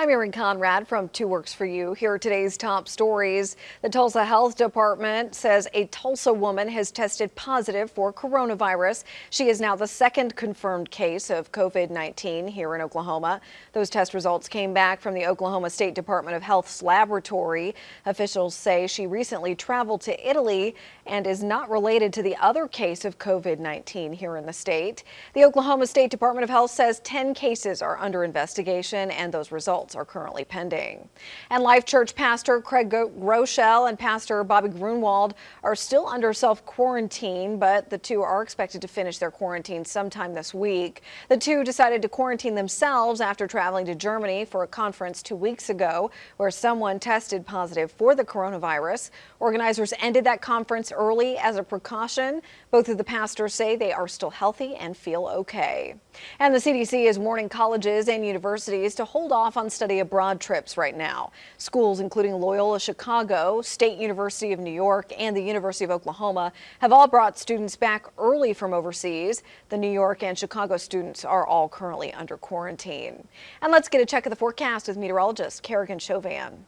I'm Erin Conrad from Two Works for You. Here are today's top stories. The Tulsa Health Department says a Tulsa woman has tested positive for coronavirus. She is now the second confirmed case of COVID-19 here in Oklahoma. Those test results came back from the Oklahoma State Department of Health's laboratory. Officials say she recently traveled to Italy and is not related to the other case of COVID-19 here in the state. The Oklahoma State Department of Health says 10 cases are under investigation and those results results are currently pending. And Life Church pastor Craig Groeschel and pastor Bobby Gruenewald are still under self-quarantine, but the two are expected to finish their quarantine sometime this week. The two decided to quarantine themselves after traveling to Germany for a conference two weeks ago where someone tested positive for the coronavirus. Organizers ended that conference early as a precaution. Both of the pastors say they are still healthy and feel okay. And the CDC is warning colleges and universities to hold off on study abroad trips right now. Schools including Loyola Chicago, State University of New York, and the University of Oklahoma have all brought students back early from overseas. The New York and Chicago students are all currently under quarantine. And let's get a check of the forecast with meteorologist Kerrigan Chauvin.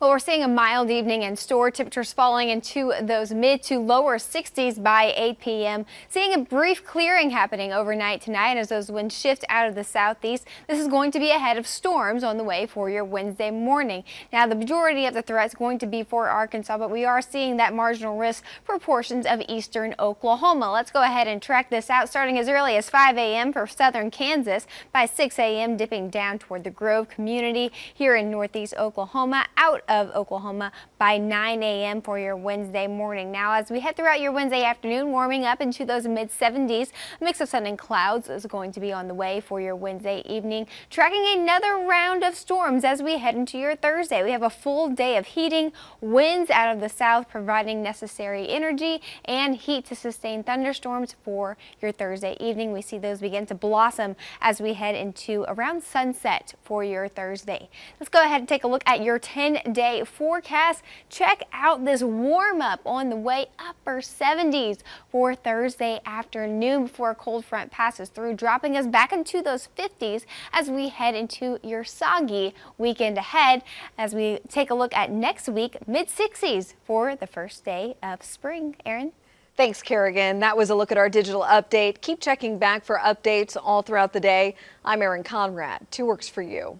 Well, we're seeing a mild evening in store. Temperatures falling into those mid to lower 60s by 8 p.m. Seeing a brief clearing happening overnight tonight as those winds shift out of the southeast. This is going to be ahead of storms on the way for your Wednesday morning. Now, the majority of the threat is going to be for Arkansas, but we are seeing that marginal risk for portions of eastern Oklahoma. Let's go ahead and track this out starting as early as 5 a.m. for southern Kansas by 6 a.m. dipping down toward the Grove community here in northeast Oklahoma out of Oklahoma by 9 a.m. for your Wednesday morning. Now, as we head throughout your Wednesday afternoon, warming up into those mid 70s, a mix of sun and clouds is going to be on the way for your Wednesday evening. Tracking another round of storms as we head into your Thursday. We have a full day of heating, winds out of the south providing necessary energy and heat to sustain thunderstorms for your Thursday evening. We see those begin to blossom as we head into around sunset for your Thursday. Let's go ahead and take a look at your 10 day forecast. Check out this warm up on the way upper 70s for Thursday afternoon before a cold front passes through, dropping us back into those 50s as we head into your soggy weekend ahead. As we take a look at next week, mid 60s for the first day of spring. Erin? Thanks, Kerrigan. That was a look at our digital update. Keep checking back for updates all throughout the day. I'm Erin Conrad. Two Works for You.